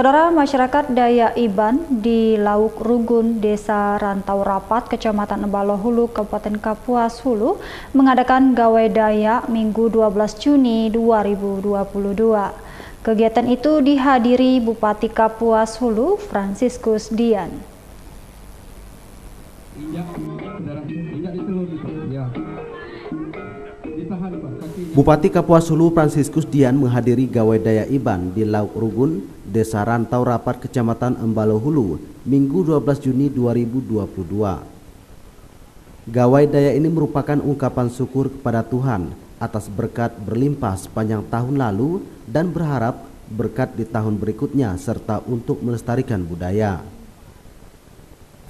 Saudara masyarakat Daya Iban di Lauk Rugun, Desa Rantau Rapat, Kecamatan Embalo Hulu, Kabupaten Kapuas Hulu, mengadakan gawai daya Minggu 12 Juni 2022. Kegiatan itu dihadiri Bupati Kapuas Hulu, Franciscus Dian. Bupati Kapuas Hulu Franciscus Dian menghadiri gawai daya Iban di Lauk Rugun, Desa Rantau Rapat, Kecamatan Embalo Hulu, Minggu 12 Juni 2022. Gawai daya ini merupakan ungkapan syukur kepada Tuhan atas berkat berlimpah sepanjang tahun lalu dan berharap berkat di tahun berikutnya serta untuk melestarikan budaya.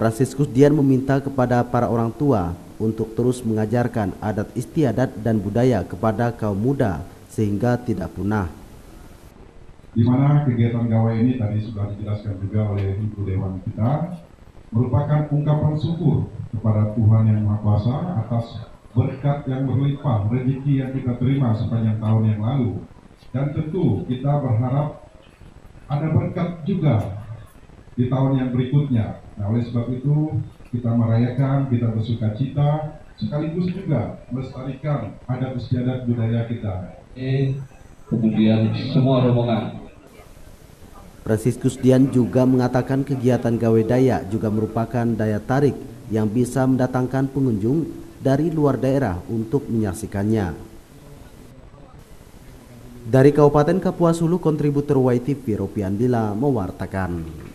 Franciscus Dian meminta kepada para orang tua untuk terus mengajarkan adat istiadat dan budaya kepada kaum muda sehingga tidak punah. Di mana kegiatan gawai ini tadi sudah dijelaskan juga oleh Ibu Dewan kita merupakan ungkapan syukur kepada Tuhan Yang Maha Kuasa atas berkat yang berlimpah, rezeki yang kita terima sepanjang tahun yang lalu. Dan tentu kita berharap ada berkat juga di tahun yang berikutnya. Nah, oleh sebab itu kita merayakan, kita bersuka cita, sekaligus juga melestarikan adat istiadat budaya kita. Eh, kemudian semua rombongan. Franciscus Dian juga mengatakan kegiatan gawe daya juga merupakan daya tarik yang bisa mendatangkan pengunjung dari luar daerah untuk menyaksikannya. Dari Kabupaten Kapuas Hulu, kontributor YTV Ropiandila mewartakan.